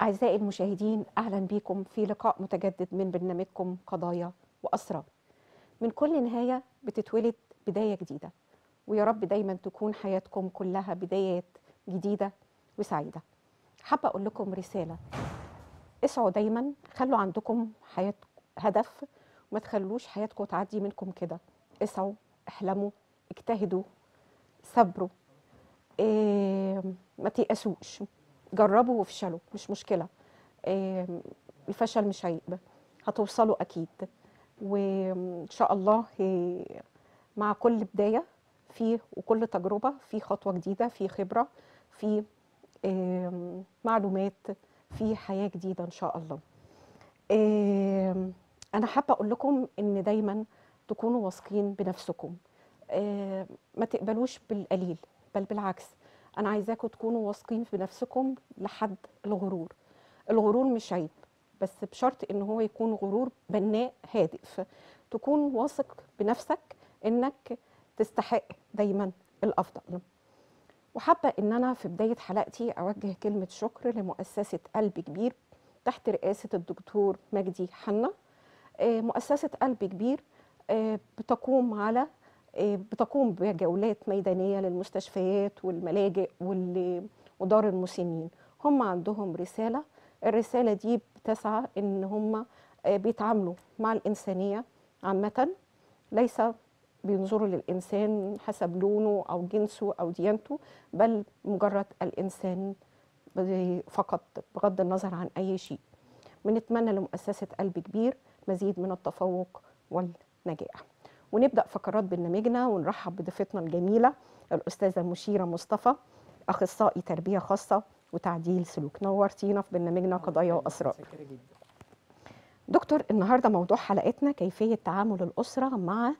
أعزائي المشاهدين أهلا بكم في لقاء متجدد من برنامجكم قضايا وأسرار من كل نهاية بتتولد بداية جديدة ويا رب دايما تكون حياتكم كلها بدايات جديدة وسعيدة. حابة أقول لكم رسالة. اسعوا دايما خلوا عندكم حياة هدف. وما تخلوش حياتكم تعدي منكم كده. اسعوا احلموا اجتهدوا صبروا. إيه ما تيأسوش. جربوا وافشلوا مش مشكلة. إيه الفشل مش عيب هتوصلوا أكيد. وإن شاء الله مع كل بداية في وكل تجربة في خطوة جديدة في خبرة في معلومات في حياة جديدة إن شاء الله. أنا حابة أقول لكم إن دايما تكونوا واثقين بنفسكم. ما تقبلوش بالقليل بل بالعكس. أنا عايزاكم تكونوا واثقين في نفسكم لحد الغرور. الغرور مش عيب بس بشرط إن هو يكون غرور بناء هادف. تكون واثق بنفسك إنك تستحق دايما الأفضل. وحابة إن أنا في بداية حلقتي أوجه كلمة شكر لمؤسسة قلب كبير تحت رئاسة الدكتور مجدي حنا مؤسسة قلب كبير بتقوم على بتقوم بجولات ميدانية للمستشفيات والملاجئ ودار المسنين. هم عندهم رسالة. الرسالة دي بتسعى إن هم بيتعاملوا مع الإنسانية عامة. ليس بينظروا للإنسان حسب لونه أو جنسه أو ديانته بل مجرد الإنسان فقط بغض النظر عن أي شيء. بنتمنى لمؤسسة قلب كبير مزيد من التفوق والنجاح. ونبدأ فقرات برنامجنا ونرحب بضيفتنا الجميلة الأستاذة مشيرة مصطفى أخصائي تربية خاصة وتعديل سلوك. نورتينا في برنامجنا قضايا وأسرار دكتور النهاردة موضوع حلقتنا كيفية تعامل الأسرة مع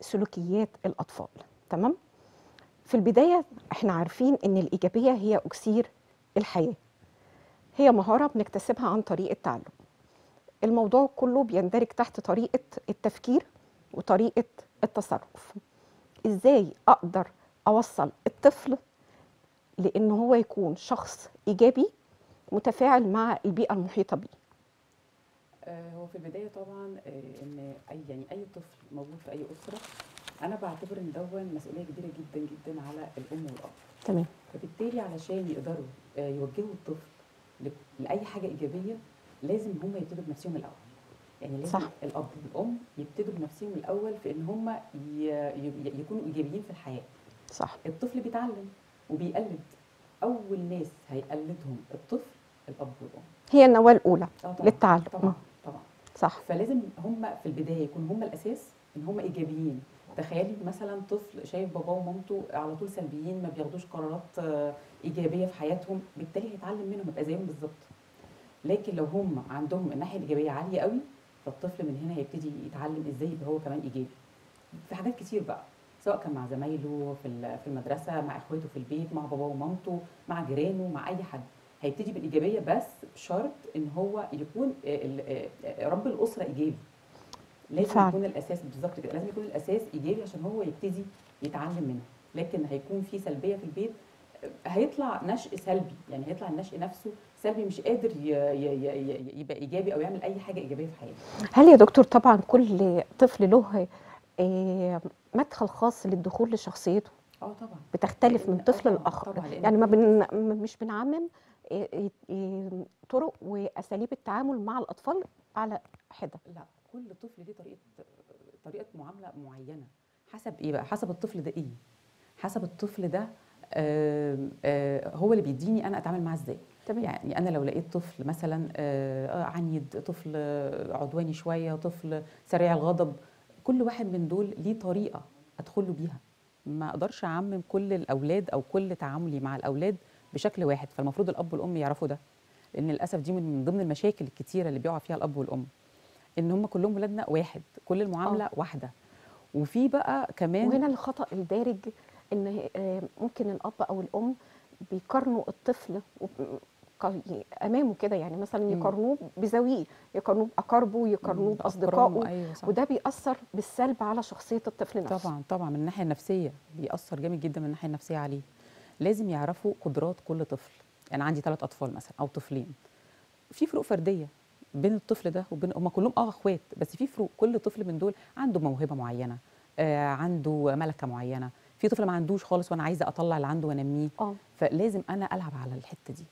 سلوكيات الأطفال. تمام؟ في البداية إحنا عارفين إن الإيجابية هي أكسير الحياة. هي مهارة بنكتسبها عن طريق التعلم. الموضوع كله بيندرج تحت طريقة التفكير وطريقة التصرف. إزاي أقدر أوصل الطفل لأن هو يكون شخص إيجابي متفاعل مع البيئة المحيطة بيه؟ هو في البداية طبعا إن أي يعني أي طفل موجود في أي أسرة أنا بعتبر إن دون مسؤولية كبيرة جدا جدا على الام والاب تمام. فبالتالي علشان يقدروا يوجهوا الطفل لأي حاجة إيجابية لازم هم يبتدوا بنفسهم الأول. يعني لازم صح. الأب والأم يبتدوا بنفسهم الأول في إن هم يكونوا إيجابيين في الحياة. صح. الطفل بيتعلم وبيقلد. أول ناس هيقلدهم الطفل الأب والأم. هي النواة الأولى آه طبعا. للتعلم. طبعا. طبعا. صح. فلازم هم في البداية يكونوا هم الأساس إن هم إيجابيين. تخيلي مثلا طفل شايف باباه ومامته على طول سلبيين ما بياخدوش قرارات إيجابية في حياتهم بالتالي هيتعلم منهم يبقى زيهم بالظبط. لكن لو هم عندهم الناحية الإيجابية عالية قوي فالطفل من هنا هيبتدي يتعلم إزاي يبقى هو كمان إيجابي. في حاجات كتير بقى سواء كان مع زمايله في في المدرسة مع إخواته في البيت مع باباه ومامته مع جيرانه مع أي حد. هيبتدي بالإيجابية بس بشرط إن هو يكون رب الأسرة إيجابي. لازم فعلا. يكون الأساس بالظبط كده. لازم يكون الأساس إيجابي عشان هو يبتدي يتعلم منه لكن هيكون في سلبية في البيت هيطلع نشء سلبي. يعني هيطلع النشء نفسه سلبي مش قادر يبقى إيجابي أو يعمل أي حاجة إيجابية في حياته. هل يا دكتور طبعا كل طفل له آه، مدخل خاص للدخول لشخصيته؟ آه طبعا. بتختلف من آه طفل لأن يعني ما بن مش بنعمم آه، طرق وأساليب التعامل مع الأطفال على حدة. لا كل طفل ليه طريقة طريقة معاملة معينة. حسب إيه بقى؟ حسب الطفل ده إيه؟ حسب الطفل ده هو اللي بيديني أنا أتعامل معاه إزاي. تمام. يعني أنا لو لقيت طفل مثلا آه عنيد طفل آه، عدواني شوية طفل سريع الغضب كل واحد من دول ليه طريقة أدخل له بيها. ما أقدرش أعمم كل الأولاد أو كل تعاملي مع الأولاد بشكل واحد. فالمفروض الأب والأم يعرفوا ده. لأن للأسف دي من ضمن المشاكل الكتيرة اللي بيقع فيها الأب والأم. إن هم كلهم ولادنا واحد كل المعاملة آه. واحدة. وفي بقى كمان وهنا الخطأ الدارج إن آه، ممكن الأب أو الأم بيقارنوا الطفل ق- أمامه كده يعني مثلا. يقارنوه بزاويه يقارنوه بأقاربه يقارنوه بأصدقائه صح. وده بيأثر بالسلب على شخصية الطفل نفسه. طبعا طبعا من الناحية النفسية بيأثر جامد جدا من الناحية النفسية عليه. لازم يعرفوا قدرات كل طفل. أنا عندي ثلاث أطفال مثلا أو طفلين. في فروق فردية بين الطفل ده وبين هم كلهم آه أخوات بس في فروق كل طفل من دول عنده موهبة معينة آه عنده ملكة معينة. في طفل ما عندوش خالص وأنا عايزة أطلع اللي عنده وأنميه. آه. فلازم أنا ألعب على الحتة دي.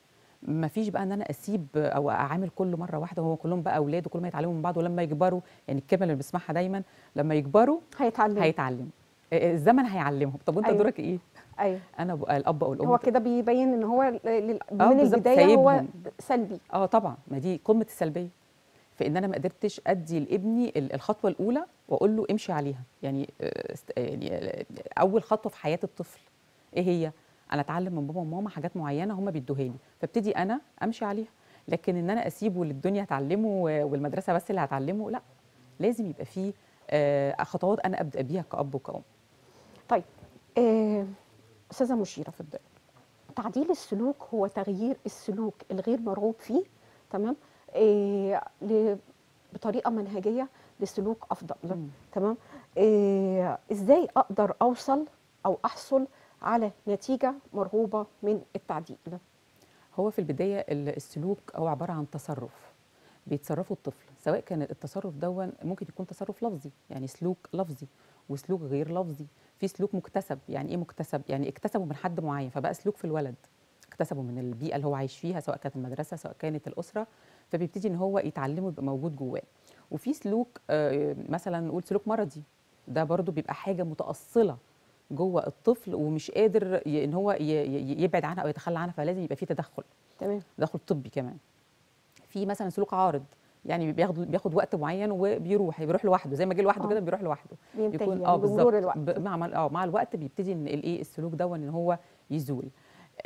ما فيش بقى إن أنا أسيب أو أعامل كله مرة واحدة هو كلهم بقى أولاد وكلهم يتعلموا من بعض ولما يكبروا يعني الكلمة اللي بنسمعها دايما لما يكبروا هيتعلم هيتعلم آه، الزمن هيعلمهم. طب وأنت أيوة. دورك إيه؟ أيوه. أنا الأب أو الأم. هو كده بيبين إن هو آه، من البداية هو. سلبي. آه طبعا. ما دي قمة السلبية. فإن أنا ما قدرتش أدي لابني ال- الخطوة الأولى وأقول له امشي عليها. يعني آه، يعني آه، أول خطوة في حياة الطفل إيه هي؟ أنا أتعلم من بابا وماما حاجات معينة هم بيدوها لي فابتدي أنا أمشي عليها. لكن إن أنا أسيبه للدنيا تعلمه و- والمدرسة بس اللي هتعلمه لا لازم يبقى فيه آه، خطوات أنا أبدأ بيها كأب وكأم. طيب أستاذة مشيرة اتفضل تعديل السلوك هو تغيير السلوك الغير مرغوب فيه تمام؟ بطريقة منهجية لسلوك أفضل. مم. تمام؟ آه إزاي أقدر أوصل أو أحصل على نتيجة مرغوبة من التعديل؟ هو في البداية ال- السلوك هو عبارة عن تصرف. بيتصرفوا الطفل سواء كان التصرف دون ممكن يكون تصرف لفظي يعني سلوك لفظي وسلوك غير لفظي. في سلوك مكتسب يعني إيه مكتسب؟ يعني اكتسبه من حد معين فبقى سلوك في الولد. اكتسبه من البيئة اللي هو عايش فيها سواء كانت المدرسة سواء كانت الأسرة. فبيبتدي إن هو يتعلمه يبقى موجود جواه. وفي سلوك آه، مثلا نقول سلوك مرضي. ده برضو بيبقى حاجة متأصلة جوه الطفل ومش قادر إن هو يبعد عنها أو يتخلى عنها فلازم يبقى في تدخل. تمام. تدخل طبي كمان. في مثلا سلوك عارض. يعني بياخد بياخد وقت معين وبيروح بيروح لوحده. زي ما جه لوحده آه. كده بيروح لوحده. يكون يعني آه بالظبط. مع آه مع الوقت بيبتدي إن الايه السلوك ده إن هو يزول.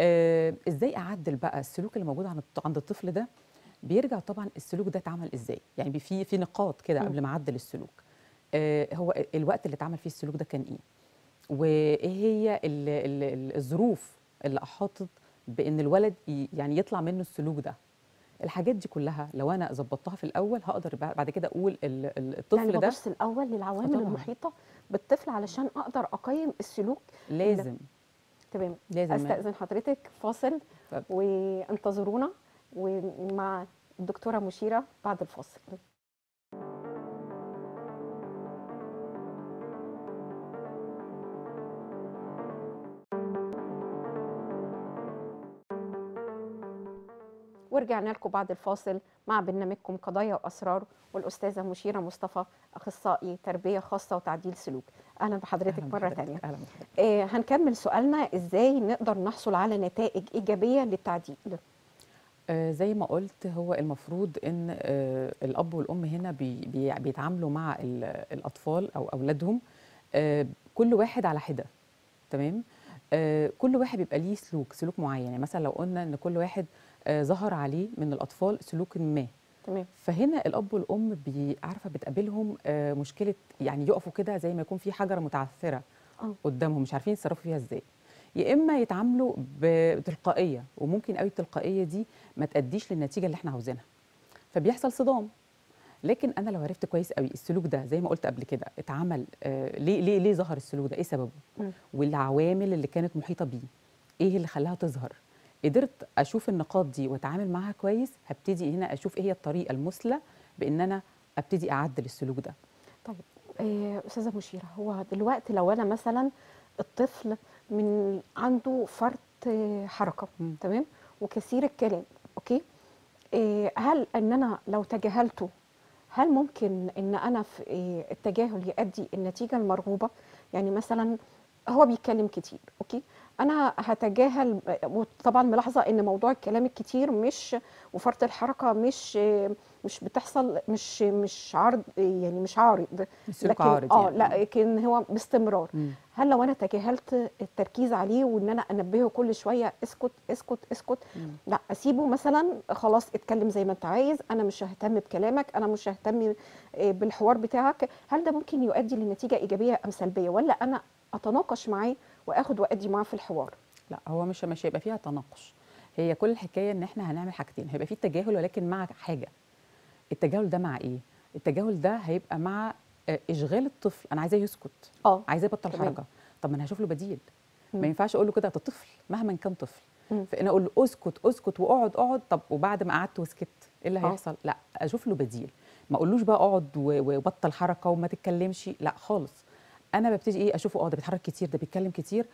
آه إزاي أعدل بقى السلوك اللي موجود عند عند الطفل ده؟ بيرجع طبعا السلوك ده اتعمل إزاي؟ يعني في في نقاط كده. قبل ما أعدل السلوك. آه هو الوقت اللي اتعمل فيه السلوك ده كان إيه؟ وإيه هي ال- ال- ال- الظروف اللي أحاطت بإن الولد يعني يطلع منه السلوك ده؟ الحاجات دي كلها لو أنا ظبطتها في الأول هقدر بع- بعد كده أقول ال- ال- الطفل يعني ده ببص الأول للعوامل. المحيطة بالطفل علشان أقدر أقيم السلوك لازم. تمام. لازم. أستأذن حضرتك فاصل. وانتظرونا. ومع الدكتورة مشيرة بعد الفاصل. ورجعنا لكم بعد الفاصل مع برنامجكم قضايا وأسرار والأستاذة مشيرة مصطفى أخصائي تربية خاصة وتعديل سلوك. أهلا بحضرتك أهلاً مرة. ثانية آه هنكمل سؤالنا إزاي نقدر نحصل على نتائج إيجابية للتعديل؟ زي ما قلت هو المفروض إن آه الأب والأم هنا بي بي بيتعاملوا مع ال- الأطفال أو أولادهم آه كل واحد على حدة تمام؟ آه كل واحد بيبقى ليه سلوك سلوك معين. يعني مثلا لو قلنا إن كل واحد آه ظهر عليه من الأطفال سلوك ما. تمام. فهنا الأب والأم عارفة بتقابلهم آه مشكلة يعني يقفوا كده زي ما يكون في حجره متعثرة قدامهم مش عارفين يتصرفوا فيها إزاي. يا إما يتعاملوا بتلقائية وممكن قوي التلقائية دي ما تأديش للنتيجة اللي إحنا عاوزينها. فبيحصل صدام. لكن أنا لو عرفت كويس قوي السلوك ده زي ما قلت قبل كده اتعمل آه ليه ليه ليه ظهر السلوك ده؟ إيه سببه. والعوامل اللي كانت محيطة بيه. إيه اللي خلاها تظهر؟ قدرت أشوف النقاط دي وأتعامل معاها كويس هبتدي هنا أشوف إيه هي الطريقة المثلى بإن أنا أبتدي أعدل السلوك ده. طيب آه، أستاذة مشيره هو دلوقتي لو أنا مثلا الطفل من عنده فرط حركة مم. تمام؟ وكثير الكلام okay؟ آه، هل إن أنا لو تجاهلته هل ممكن إن أنا في آه، التجاهل يؤدي النتيجة المرغوبة؟ يعني مثلا هو بيتكلم كتير okay أنا هتجاهل وطبعا ملاحظة إن موضوع الكلام الكتير مش وفرط الحركة مش مش بتحصل مش مش عرض يعني مش عارض لكن عارض آه يعني. لا لكن هو باستمرار. هل لو أنا تجاهلت التركيز عليه وإن أنا أنبهه كل شوية اسكت اسكت اسكت مم. لا أسيبه مثلا خلاص اتكلم زي ما أنت عايز أنا مش ههتم بكلامك أنا مش ههتم آه، بالحوار بتاعك هل ده ممكن يؤدي لنتيجة إيجابية أم سلبية ولا أنا أتناقش معاه وآخد وأدي معاه في الحوار. لا هو مش مش هيبقى فيها تناقش. هي كل الحكاية إن إحنا هنعمل حاجتين هيبقى في تجاهل ولكن مع حاجة. التجاهل ده مع إيه؟ التجاهل ده هيبقى مع آه، إشغال الطفل. أنا عايزاه يسكت. آه عايزاه يبطل. حركة. طب ما أنا هشوف له بديل. ما ينفعش أقول له كده ده طفل مهما كان طفل. فانا أقول له اسكت اسكت وأقعد أقعد طب وبعد ما قعدت وسكت إيه اللي آه. هيحصل؟ لا أشوف له بديل. ما أقولوش بقى أقعد وبطل حركة وما تتكلمش. لا خالص. أنا ببتدي إيه؟ أشوفه آه ده بيتحرك كتير ده بيتكلم كتير.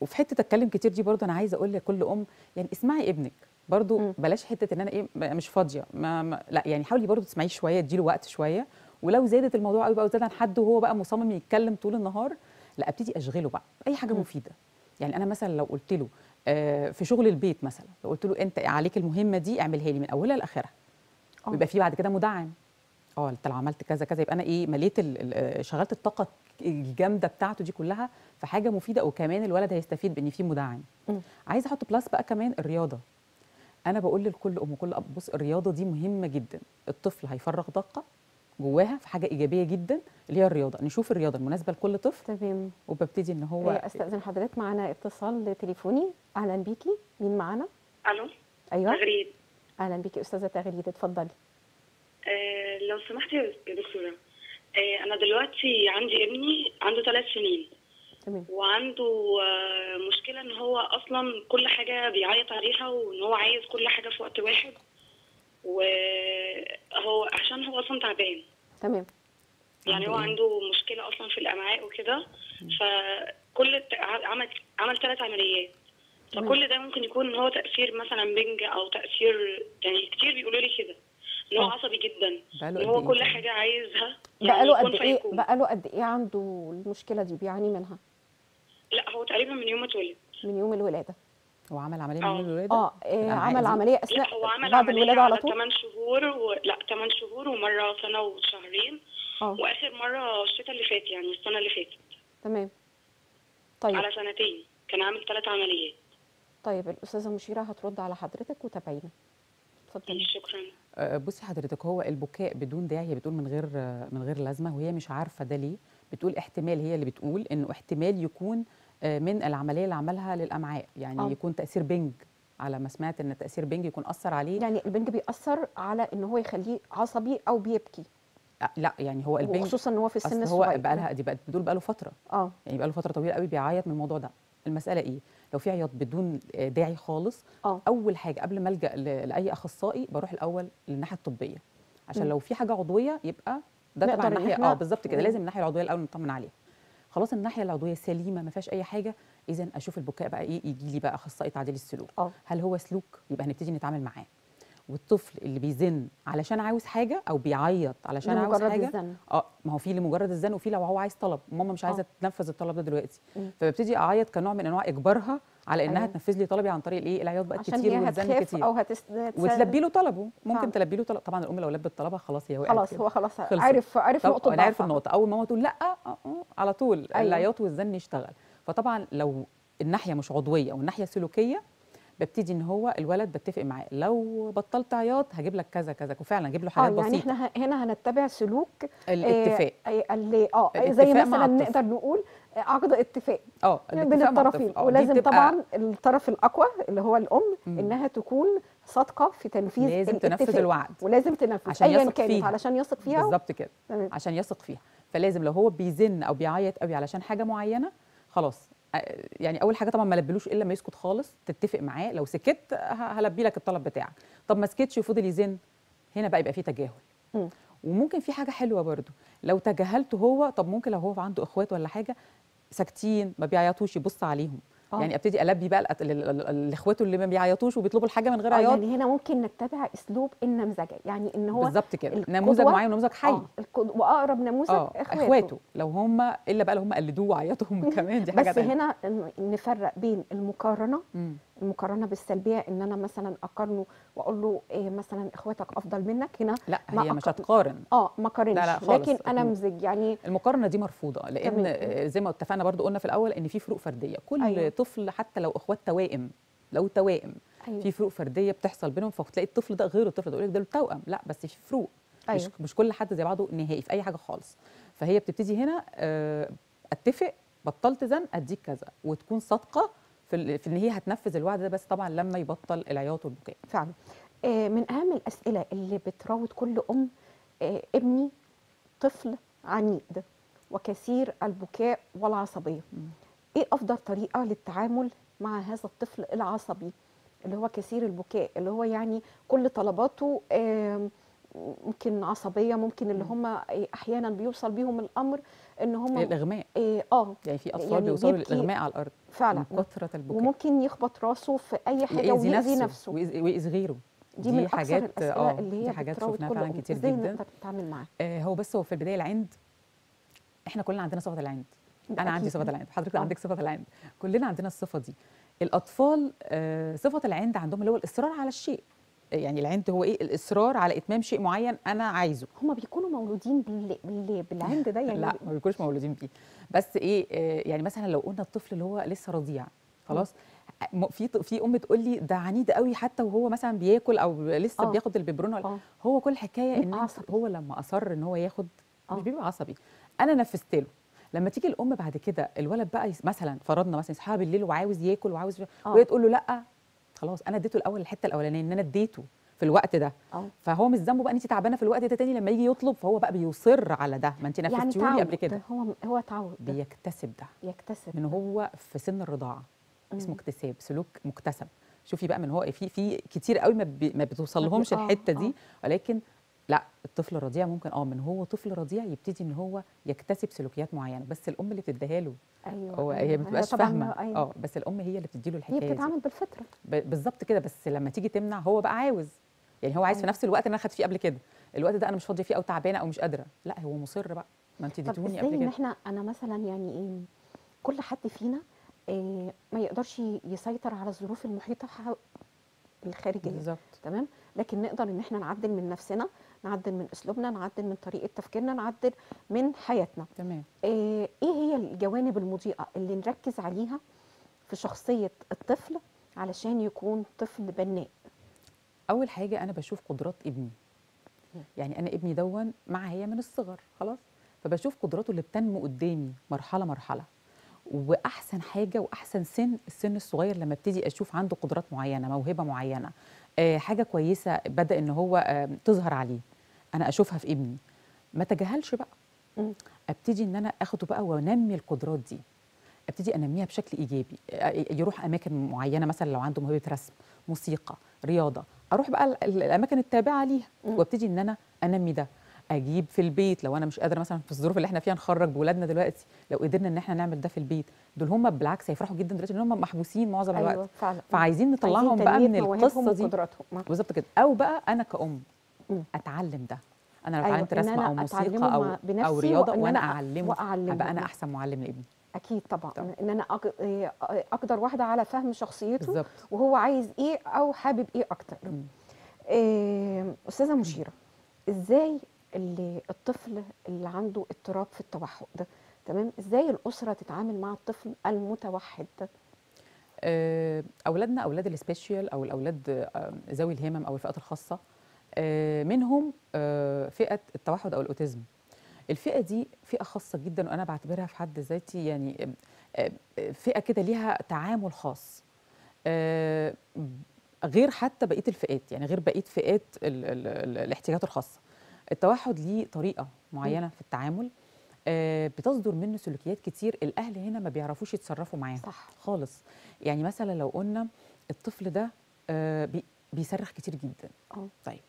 وفي حتة أتكلم كتير دي برضه أنا عايزة أقول لكل أم يعني اسمعي ابنك. برضه مم. بلاش حتة إن أنا إيه م- مش فاضية ما, ما لأ يعني حاولي برضه تسمعيه شوية اديله وقت شوية. ولو زادت الموضوع قوي بقى وزاد عن حد وهو بقى مصمم يتكلم طول النهار لأ ابتدي أشغله بقى. أي حاجة مم. مفيدة. يعني أنا مثلا لو قلت له آه، في شغل البيت مثلا لو قلت له أنت عليك المهمة دي اعملها لي من أولها لآخرها. آه. ويبقى في بعد كده مدعم. آه انت لو عملت كذا كذا يبقى أنا إيه مليت آه، شغلت الطاقة الجامدة بتاعته دي كلها في حاجة مفيدة وكمان الولد هيستفيد بإن في مدعم. عايزة أحط plus بقى كمان الرياضة. أنا بقول لكل أم وكل اب بص الرياضة دي مهمة جدا. الطفل هيفرغ طاقة جواها في حاجة إيجابية جدا اللي هي الرياضة. نشوف الرياضة المناسبة لكل طفل تمام. وببتدي إن هو هو أستأذن حضرتك معانا اتصال تليفوني. أهلا بيكي. مين معانا؟ ألو؟ أيوه. تغريد. أهلا بيكي. أستاذة تغريد اتفضلي. آه لو سمحتي يا دكتورة. آه أنا دلوقتي عندي ابني عنده ثلاث سنين. تمام. وعنده آه مشكلة إن هو أصلا كل حاجة بيعيط عليها وإن هو عايز كل حاجة في وقت واحد. وهو عشان هو أصلا تعبان. تمام. يعني هو عنده مشكلة أصلا في الأمعاء وكده. فكل عمل عمل ثلاث عمليات. فكل ده ممكن يكون إن هو تأثير مثلا بنج أو تأثير يعني كتير بيقولوا لي كده. إن هو آه. عصبي جدا. بقاله إن هو إيه كل؟ حاجة عايزها بقاله يكون قد إيه. بقاله قد إيه عنده المشكلة دي بيعاني منها؟ لا هو تقريبا من يوم ما اتولد. من يوم الولادة. هو عمل عملية آه. من الولادة؟ آه إيه الأمعاء عمل؟ عملية؟ لا أثناء هو عمل بعد عملية الولادة على طول؟ 8 شهور و... لا 8 شهور ومرة سنة وشهرين. آه. وآخر مرة الشتاء اللي فات يعني السنة اللي فاتت. تمام. طيب. على سنتين. كان عامل ثلاث عمليات. طيب الأستاذة مشيرة هترد على حضرتك وتابعينا. اتفضلي. شكرا. بصي حضرتك هو البكاء بدون داعي هي بتقول من غير من غير لازمة وهي مش عارفة ده ليه. بتقول احتمال هي اللي بتقول إنه احتمال يكون آه، من العملية اللي عملها للأمعاء. يعني آه. يكون تأثير بنج على ما سمعت إن تأثير بنج يكون أثر عليه. يعني البنج بيأثر على إن هو يخليه عصبي أو بيبكي؟ آه، لا يعني هو البنج وخصوصا إن هو في السن أصل هو الصغير بقى لها دي بقت بتقول بقى له فترة. آه. يعني بقى له فترة طويلة قوي بيعيط من الموضوع ده. المسألة إيه؟ لو في عياط بدون داعي خالص آه. أول حاجة قبل ما ألجأ لأي أخصائي بروح الأول للناحية الطبية عشان مم. لو في حاجة عضوية يبقى ده تبع إن الناحية آه بالظبط كده. لازم الناحية العضوية الأول نطمن عليها. خلاص الناحية العضوية سليمة ما فيهاش أي حاجة اذا أشوف البكاء بقى إيه يجي لي بقى أخصائي تعديل السلوك. آه. هل هو سلوك؟ يبقى هنبتدي نتعامل معاه. والطفل اللي بيزن علشان عاوز حاجة أو بيعيط علشان عاوز حاجة الزن آه ما هو في لمجرد الزن وفي لو هو عايز طلب ماما مش عايزة آه. تنفذ الطلب ده دلوقتي مم. فببتدي أعيط كنوع من أنواع إجبارها على إنها أيوة. تنفذ لي طلبي عن طريق الإيه العياط بقى عشان كتير والزن كتير أو هتس... وتلبي له طلبه. ممكن تلبي له طلب طبعا الأم لو لبت طلبها خلاص هي وقعت خلاص. هو خلاص خلصت. عارف عارف نقطة أنا عارف. النقطة أول ما ماما تقول لأ آه، آه، على طول أيوة. العياط والزن يشتغل فطبعا لو الناحية مش عضوية والناحية سلوكية ببتدي إن هو الولد بتفق معاه لو بطلت عياط هجيب لك كذا كذا. وفعلا أجيب له حاجات يعني بسيطة. إحنا هنا هنتبع سلوك الاتفاق. آه آه، اللي آه زي مثلا. نقدر نقول آه، عقد اتفاق. آه بين الطرفين. آه، ولازم طبعا الطرف الأقوى اللي هو الأم مم. إنها تكون صادقة في تنفيذ لازم. تنفذ الوعد. ولازم تنفذ عشان ايا يثق كانت فيها. علشان يثق فيها. بالظبط كده. عشان يثق فيها. فلازم لو هو بيزن أو بيعيط قوي علشان حاجة معينة خلاص. آه، يعني أول حاجة طبعا ما لبلوش إلا ما يسكت خالص تتفق معاه لو سكت هلبي لك الطلب بتاعك. طب ما سكتش وفضل يزن هنا بقى يبقى في تجاهل. مم. وممكن في حاجة حلوة برضو لو تجاهلته هو طب ممكن لو هو عنده إخوات ولا حاجة ساكتين ما بيعيطوش يبص عليهم. آه. يعني أبتدي ألبي بقى الاخوات اللي ما بيعيطوش وبيطلبوا الحاجة من غير آه عياط يعني هنا ممكن نتبع أسلوب النمذجة يعني إن هو بالظبط كده نموذج معين ونموذج حي آه القد- وأقرب نموذج آه إخواته, إخواته لو هم إلا بقى لو هم قلدوه وعيطوا كمان دي حاجة بس تانية. هنا نفرق بين المقارنة مم. المقارنة بالسلبية إن أنا مثلا أقارنه وأقول له إيه مثلا إخواتك أفضل منك هنا لا ما هي مش هتقارن آه ما قارنش لا لا خالص. لكن انمذج يعني المقارنة دي مرفوضة لأن تمام. زي ما اتفقنا برضو قلنا في الأول إن في فروق فردية كل أيوة. طفل حتى لو إخوات توائم لو توائم أيوة. في فروق فردية بتحصل بينهم فتلاقي الطفل ده غير الطفل ده يقول لك ده التوأم لا بس في فروق أيوة. مش مش كل حد زي بعضه نهائي في أي حاجة خالص فهي بتبتدي هنا آه، أتفق بطلت زن أديك كذا وتكون صادقة في, في إن هي هتنفذ الوعد ده بس طبعا لما يبطل العياط والبكاء. فعلا. آه، من أهم الأسئلة اللي بتراود كل أم آه، ابني طفل عنيد وكثير البكاء والعصبية. إيه أفضل طريقة للتعامل مع هذا الطفل العصبي؟ اللي هو كثير البكاء اللي هو يعني كل طلباته ممكن عصبية ممكن اللي هم أحيانا بيوصل بيهم الأمر إن هم الإغماء. آه آه، يعني في أطفال يعني بيوصلوا للإغماء على الأرض. فعلا. من كثرة البكاء. وممكن يخبط راسه في أي حاجة يأذي ويأذي نفسه نفسه. ويأذي غيره. دي, من حاجات الأسئلة اللي هي دي حاجات شفناها فعلا. كتير إزاي جدا. نقدر نتعامل معاها آه هو بس هو في البداية العند إحنا كلنا عندنا صفة العند. أنا عندي. صفة العند. حضرتك آه. عندك صفة العند. كلنا عندنا الصفة دي. الأطفال آه صفة العند عندهم اللي هو الإصرار على الشيء. يعني العند هو إيه؟ الإصرار على إتمام شيء معين أنا عايزه. هم بيكونوا مولودين بال... بال... بالعند ده يعني؟ لا ما بيكونوش مولودين بيه. بس إيه آه، يعني مثلا لو قلنا الطفل اللي هو لسه رضيع خلاص؟ في في أم تقول لي ده عنيد قوي حتى وهو مثلا بياكل أو لسه آه. بياخد البيبرونة آه. هو كل حكاية إن. هو لما أصر إن هو ياخد آه. مش بيبقى عصبي. أنا نفذت له. لما تيجي الأم بعد كده الولد بقى مثلا فرضنا مثلا يصحى بالليل وعاوز ياكل وعاوز آه. وهي تقول له لأ خلاص أنا اديته الأول الحتة الأولانية إن أنا اديته في الوقت ده. آه فهو مش ذنبه بقى إن انت تعبانة في الوقت ده تاني لما يجي يطلب فهو بقى بيصر على ده. ما انت يعني نفذتيه لي قبل كده. هو هو تعود. ده بيكتسب ده. يكتسب. من هو في سن الرضاعة اسمه اكتساب سلوك مكتسب. شوفي بقى من هو في في كتير قوي ما, بي ما بتوصل ما بي- لهمش آه، الحتة. دي ولكن لا الطفل الرضيع ممكن آه من هو طفل رضيع يبتدي إن هو يكتسب سلوكيات معينة بس الأم اللي بتديها له. أيوه هو أيوة. هي ما بتبقاش طبعاً فاهمة. أيوة. آه بس الأم هي اللي بتدي له هي الحكاية دي. بتتعامل بالفطرة. بالظبط كده بس لما تيجي تمنع هو بقى عاوز. يعني هو عايز في أيوة. نفس الوقت اللي أنا خدت فيه قبل كده. الوقت ده أنا مش فاضية فيه أو تعبانة أو مش قادرة. لا هو مصر بقى. ما أنت اديتوني قبل إن كده. إحنا أنا مثلا يعني إيه كل حد فينا إيه ما يقدرش يسيطر على الظروف المحيطة الخارجية. بالظبط. تمام؟ لكن نقدر إن إحنا نعدل من نفسنا نعدل من أسلوبنا نعدل من طريقة تفكيرنا نعدل من حياتنا. تمام. إيه إيه هي الجوانب المضيئة اللي نركز عليها في شخصية الطفل علشان يكون طفل بناء؟ أول حاجة أنا بشوف قدرات ابني. يعني أنا ابني دون معايا من الصغر خلاص؟ فبشوف قدراته اللي بتنمو قدامي مرحلة مرحلة. وأحسن حاجة وأحسن سن السن الصغير لما ابتدي أشوف عنده قدرات معينة موهبة معينة. آه حاجة كويسة بدأ إن هو آه تظهر عليه. أنا أشوفها في ابني. ما تجاهلش بقى. أبتدي إن أنا آخده بقى وأنمي القدرات دي. أبتدي أنميها بشكل إيجابي. آه، يروح أماكن معينة مثلا لو عنده موهبه رسم موسيقى رياضة أروح بقى ال- ال- الأماكن التابعة ليها. وأبتدي إن أنا أنمي ده. أجيب في البيت لو أنا مش قادرة مثلا في الظروف اللي إحنا فيها نخرج بولادنا دلوقتي لو قدرنا إن إحنا نعمل ده في البيت. دول هم بالعكس هيفرحوا جدا دلوقتي ان هم محبوسين معظم الوقت. أيوه فعلا. فعايزين نطلعهم بقى من القصة دي. آه. بالظبط كده. أو بقى أنا كأم. أتعلم ده. أنا لو أيوة، اتعلمت إن رسم أنا أو موسيقى أو بنفسي أو رياضة وأنا أعلمه وأعلمه. ابقى أنا أحسن معلم لابني. أكيد طبعا. طبعاً. إن أنا إيه، أقدر واحدة على فهم شخصيته بالظبط. وهو عايز إيه أو حابب إيه أكتر. إيه أستاذة مشيرة إزاي اللي الطفل اللي عنده اضطراب في التوحد ده تمام؟ إزاي الأسرة تتعامل مع الطفل المتوحد ده؟ آه، أولادنا أولاد السبيشال أو الأولاد آه، ذوي الهمم أو الفئات الخاصة منهم آه، فئة التوحد أو الأوتيزم. الفئة دي فئة خاصة جدا وأنا بعتبرها في حد ذاتي يعني آه، آه، فئة كده ليها تعامل خاص. آه، غير حتى بقية الفئات يعني غير بقية فئات ال ال ال الاحتياجات الخاصة. التوحد ليه طريقة معينة في التعامل. آه، بتصدر منه سلوكيات كتير الأهل هنا ما بيعرفوش يتصرفوا معاها صح. خالص. يعني مثلا لو قلنا الطفل ده آه، بي- بيصرخ كتير جدا. آه. طيب.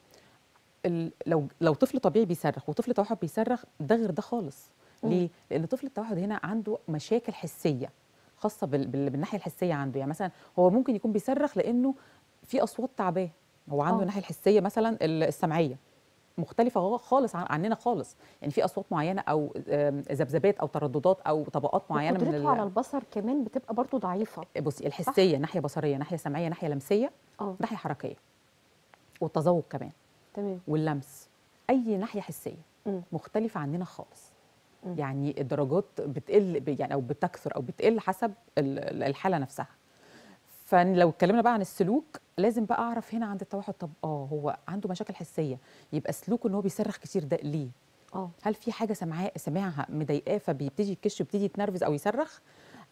لو لو طفل طبيعي بيصرخ وطفل توحد بيصرخ ده غير ده خالص. ليه؟ لأن طفل التوحد هنا عنده مشاكل حسية خاصة بال... بال... بالناحية الحسية عنده. يعني مثلا هو ممكن يكون بيصرخ لأنه في أصوات تعباه. هو عنده آه. الناحية الحسية مثلا ال- السمعية مختلفة غ- خالص عن عننا خالص. يعني في أصوات معينة أو آم، ذبذبات أو ترددات أو طبقات معينة من ال... على البصر كمان بتبقى برضو ضعيفة. بصي الحسية ناحية بصرية ناحية سمعية ناحية لمسية آه. ناحية حركية والتذوق كمان. تمام. واللمس. أي ناحية حسية. مم. مختلفة عننا خالص. مم. يعني الدرجات بتقل يعني أو بتكثر أو بتقل حسب ال- ال- الحالة نفسها. فلو اتكلمنا بقى عن السلوك لازم بقى أعرف هنا عند التوحد طب آه هو عنده مشاكل حسية. يبقى سلوكه إن هو بيصرخ كتير ده ليه؟ آه. هل في حاجة سمعاه سمعها مضايقاه فبيبتدي يكش ويبتدي يتنرفز أو يصرخ؟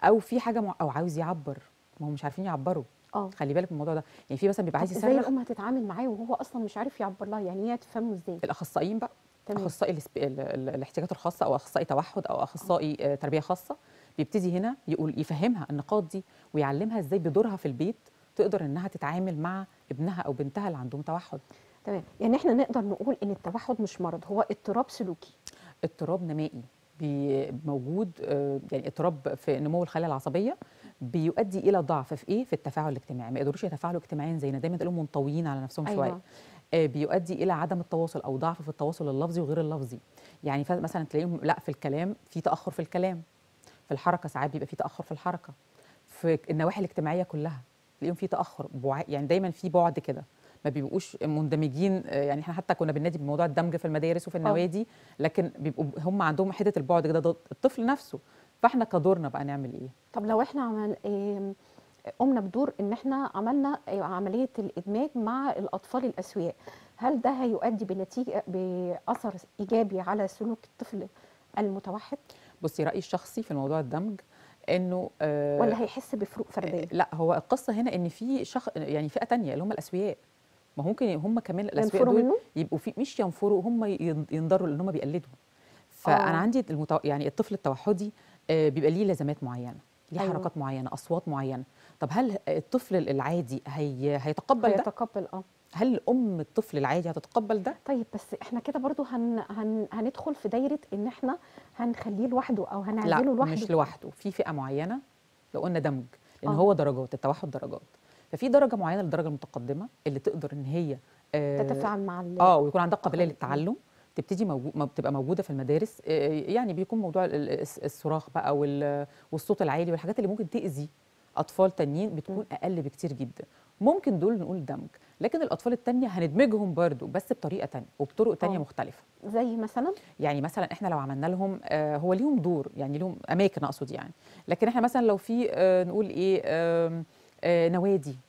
أو في حاجة مع... أو عاوز يعبر ما هو مش عارفين يعبروا. آه. خلي بالك من الموضوع ده. يعني في مثلا بيبقى عايز إزاي يصرخ الام هتتعامل معاه وهو أصلا مش عارف يعبر لها يعني هي تفهمه إزاي؟ الأخصائيين بقى تمام. أخصائي الاسب- ال- ال- الاحتياجات الخاصة أو أخصائي توحد أو أخصائي آه، تربية خاصة بيبتدي هنا يقول يفهمها النقاط دي ويعلمها إزاي بدورها في البيت تقدر إنها تتعامل مع ابنها أو بنتها اللي عندهم توحد. تمام. يعني إحنا نقدر نقول إن التوحد مش مرض هو اضطراب سلوكي. اضطراب نمائي بي- موجود آه، يعني اضطراب في نمو الخلايا العصبية بيؤدي إلى ضعف في إيه؟ في التفاعل الاجتماعي. ما يقدروش يتفاعلوا اجتماعيا زينا دايما تلاقيهم منطويين على نفسهم أيوة. شوية آه، بيؤدي إلى عدم التواصل أو ضعف في التواصل اللفظي وغير اللفظي. يعني مثلا تلاقيهم لأ في الكلام في تأخر في الكلام. في الحركة ساعات بيبقى في تأخر في الحركة. في النواحي الاجتماعية كلها تلاقيهم في تأخر. يعني دايما في بعد كده. ما بيبقوش مندمجين آه، يعني إحنا حتى كنا بننادي بموضوع الدمج في المدارس وفي النوادي لكن بيبقوا هم عندهم حتة البعد كده الطفل نفسه فاحنا كدورنا بقى نعمل إيه؟ طب لو إحنا عمل إيه قمنا بدور إن إحنا عملنا إيه، عملية الإدماج مع الأطفال الأسوياء. هل ده هيؤدي بنتيجه بأثر إيجابي على سلوك الطفل المتوحد؟ بصي رأيي الشخصي في موضوع الدمج إنه آه ولا هيحس بفروق فردية؟ لا هو القصة هنا إن في شخ يعني فئة تانية اللي هم الأسوياء. ما ممكن هم كمان الأسوياء دول منه يبقوا في مش ينفروا هم ين- ينضروا لأن هم بيقلدوا. فأنا آه. عندي المتو... يعني الطفل التوحدي آه، بيبقى ليه لازمات معينة ليه أيوة. حركات معينة أصوات معينة. طب هل الطفل العادي هي... هيتقبل ده؟ هيتقبل آه. هل أم الطفل العادي هتتقبل ده؟ طيب بس إحنا كده برضو هن هن هندخل في دايرة إن إحنا هنخليه لوحده أو لا هنعزله لوحده. مش لوحده في فئة معينة لو قلنا دمج لأن آه. هو درجات التوحد درجات. ففي درجة معينة للدرجة المتقدمة اللي تقدر إن هي آه، تتفاعل مع آه ويكون عندها قابلية. للتعلم. تبتدي موجود ما بتبقى موجودة في المدارس آه، يعني بيكون موضوع الصراخ بقى وال- والصوت العالي والحاجات اللي ممكن تأذي أطفال تانيين بتكون أقل بكتير جدا. ممكن دول نقول دمج لكن الأطفال التانية هندمجهم برضو بس بطريقة تانية وبطرق تانية آه. مختلفة. زي مثلا؟ يعني مثلا إحنا لو عملنا لهم آه، هو ليهم دور يعني ليهم أماكن أقصد يعني. لكن إحنا مثلا لو في آه، نقول إيه آم، آه، نوادي آه،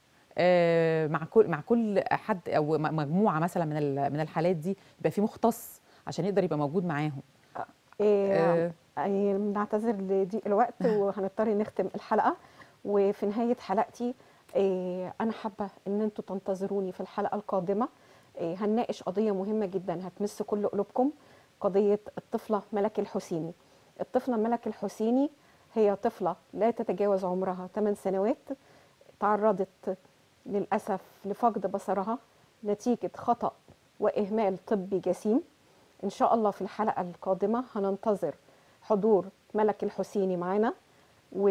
مع كل مع كل حد أو مجموعة مثلا من من الحالات دي يبقى في مختص عشان يقدر يبقى موجود معاهم. إيه آه، يعني بنعتذر لضيق الوقت وهنضطر نختم الحلقة. وفي نهاية حلقتي إيه أنا حابة إن أنتوا تنتظروني في الحلقة القادمة. إيه هنناقش قضية مهمة جدا هتمس كل قلوبكم قضية الطفلة ملك الحسيني. الطفلة ملك الحسيني هي طفلة لا تتجاوز عمرها 8 سنوات تعرضت للأسف لفقد بصرها نتيجة خطأ وإهمال طبي جسيم. إن شاء الله في الحلقة القادمة هننتظر حضور ملك الحسيني معانا و...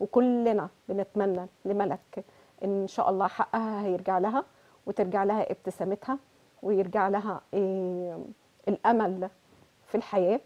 وكلنا بنتمنى لملك إن شاء الله حقها هيرجع لها وترجع لها ابتسامتها ويرجع لها إيه الأمل في الحياة.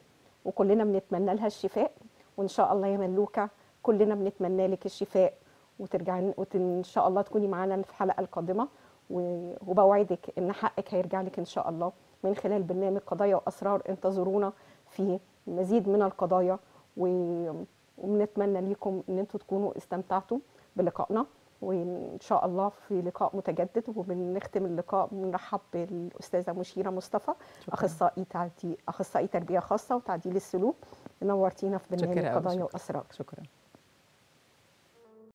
وكلنا بنتمنى لها الشفاء وإن شاء الله يا ملوكة كلنا بنتمنى لك الشفاء. وترجعي وان شاء الله تكوني معانا في الحلقة القادمة. و- وبوعدك إن حقك هيرجع لك إن شاء الله من خلال برنامج قضايا وأسرار انتظرونا في مزيد من القضايا. و- وبنتمنى ليكم إن أنتم تكونوا استمتعتوا بلقائنا. وإن شاء الله في لقاء متجدد وبنختم اللقاء بنرحب بالأستاذة مشيرة مصطفى. أخصائي تعدي أخصائي تربية خاصة وتعديل السلوك نورتينا في برنامج قضايا. وأسرار. شكرا.